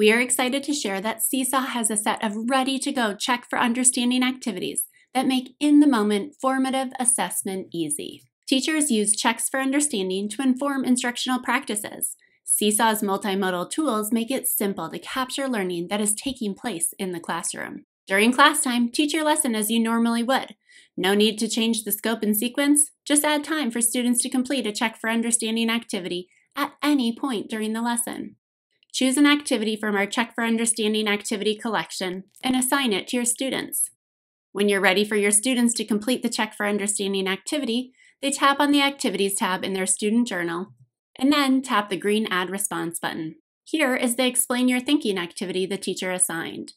We are excited to share that Seesaw has a set of ready to go check for understanding activities that make in the moment formative assessment easy. Teachers use checks for understanding to inform instructional practices. Seesaw's multimodal tools make it simple to capture learning that is taking place in the classroom. During class time, teach your lesson as you normally would. No need to change the scope and sequence, just add time for students to complete a check for understanding activity at any point during the lesson. Choose an activity from our Check for Understanding activity collection and assign it to your students. When you're ready for your students to complete the Check for Understanding activity, they tap on the Activities tab in their student journal and then tap the green Add Response button. Here is the Explain Your Thinking activity the teacher assigned.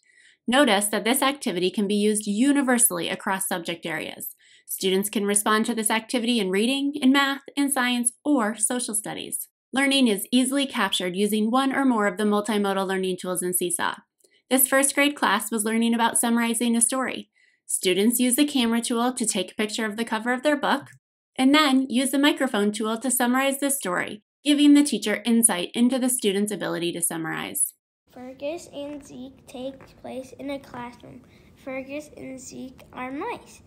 Notice that this activity can be used universally across subject areas. Students can respond to this activity in reading, in math, in science, or social studies. Learning is easily captured using one or more of the multimodal learning tools in Seesaw. This first grade class was learning about summarizing a story. Students use the camera tool to take a picture of the cover of their book, and then use the microphone tool to summarize the story, giving the teacher insight into the student's ability to summarize. Fergus and Zeke take place in a classroom. Fergus and Zeke are mice,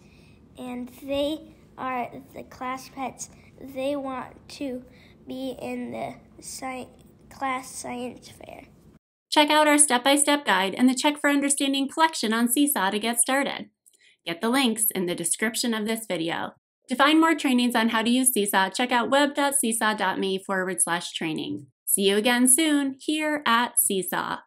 and they are the class pets. They want to be in the sci- class science fair. Check out our step by step guide and the Check for Understanding collection on Seesaw to get started. Get the links in the description of this video. To find more trainings on how to use Seesaw, check out web.seesaw.me forward slash training. See you again soon here at Seesaw.